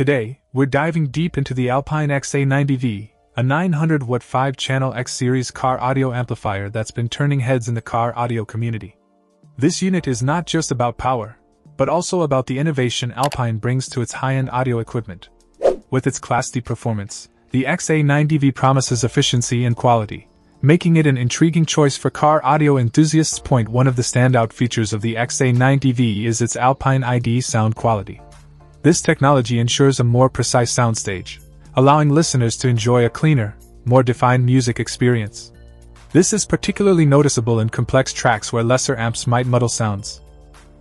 Today, we're diving deep into the Alpine XA90V, a 900 watt 5 channel X series car audio amplifier that's been turning heads in the car audio community. This unit is not just about power, but also about the innovation Alpine brings to its high end audio equipment. With its Class D performance, the XA90V promises efficiency and quality, making it an intriguing choice for car audio enthusiasts. Point one of the standout features of the XA90V is its Alpine ID sound quality. This technology ensures a more precise soundstage, allowing listeners to enjoy a cleaner, more defined music experience. This is particularly noticeable in complex tracks where lesser amps might muddle sounds.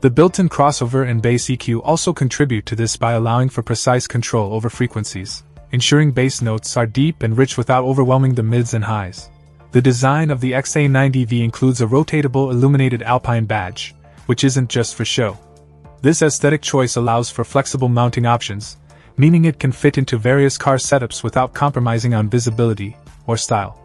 The built in crossover and bass EQ also contribute to this by allowing for precise control over frequencies, ensuring bass notes are deep and rich without overwhelming the mids and highs. The design of the XA90V includes a rotatable illuminated Alpine badge, which isn't just for show. This aesthetic choice allows for flexible mounting options, meaning it can fit into various car setups without compromising on visibility or style.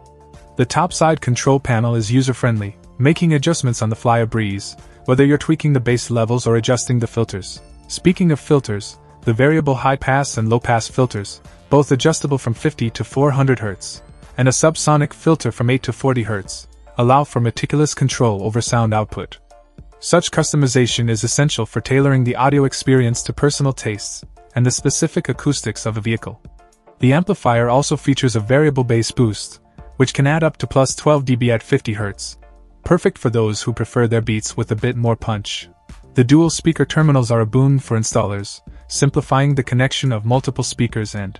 The topside control panel is user friendly, making adjustments on the fly a breeze, whether you're tweaking the bass levels or adjusting the filters. Speaking of filters, the variable high pass and low pass filters, both adjustable from 50 to 400 Hz, and a subsonic filter from 8 to 40 Hz, allow for meticulous control over sound output. Such customization is essential for tailoring the audio experience to personal tastes and the specific acoustics of a vehicle. The amplifier also features a variable bass boost, which can add up to plus 12 dB at 50 Hz, perfect for those who prefer their beats with a bit more punch. The dual speaker terminals are a boon for installers, simplifying the connection of multiple speakers and